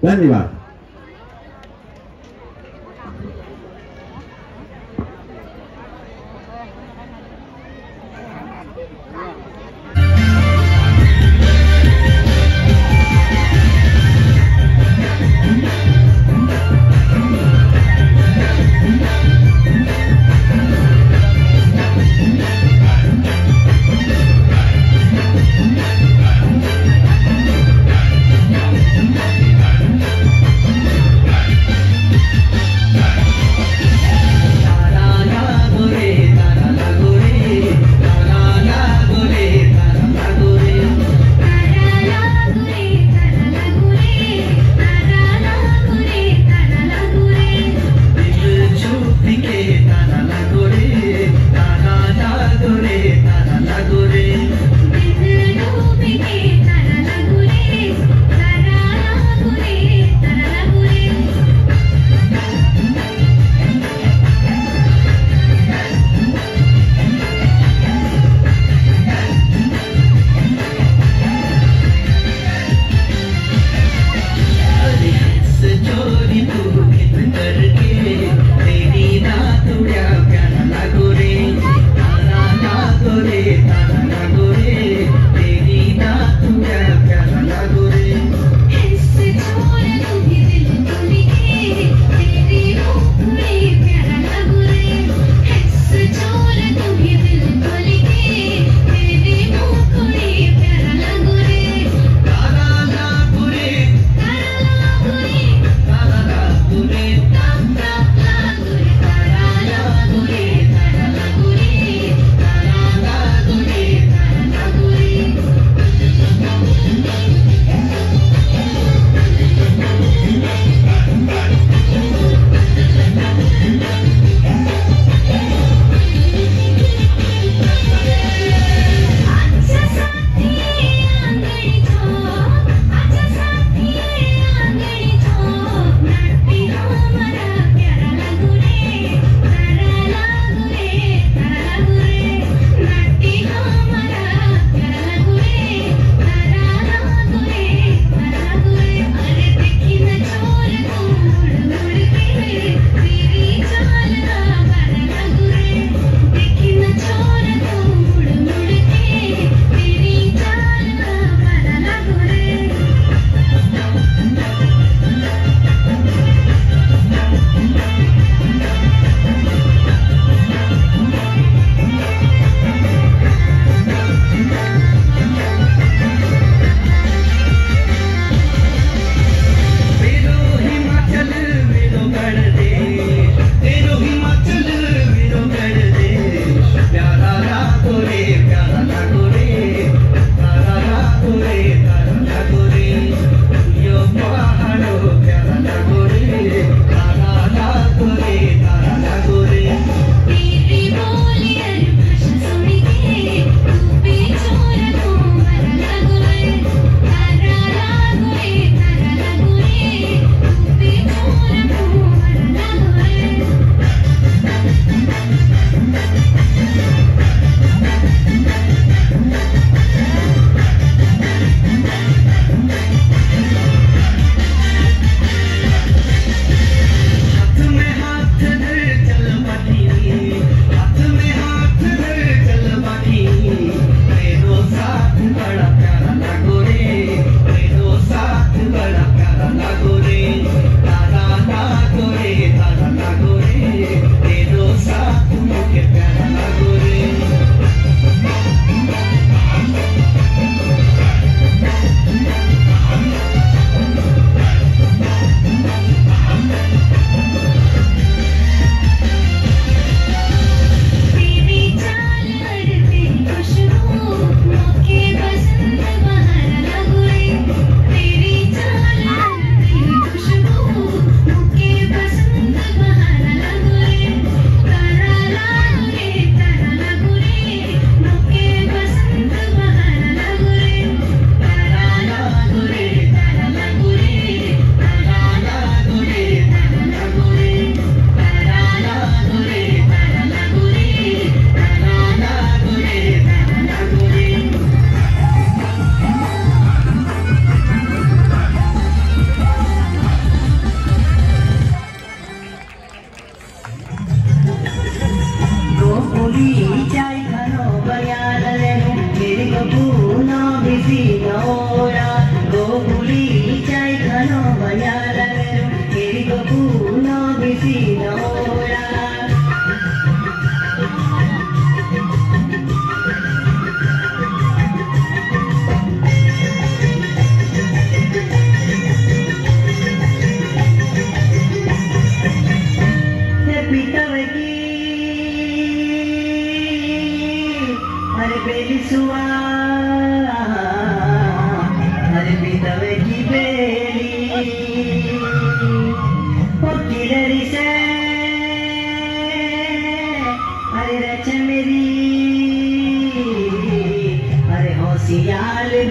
来，你们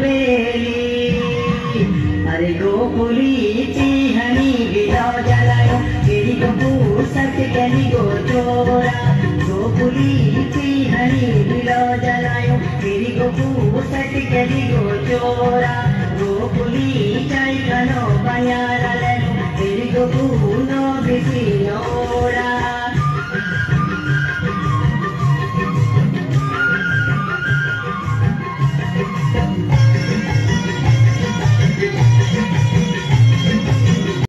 बेली। अरे गोकुली चिहनी गिलो जलायो गिरी को पूसक गली गो चोरा गोकुली चिहनी गिलो जलायो गिरी को पूसक गली गो चोरा गोकुली चाय कनो बयारा लेनो। गिरी को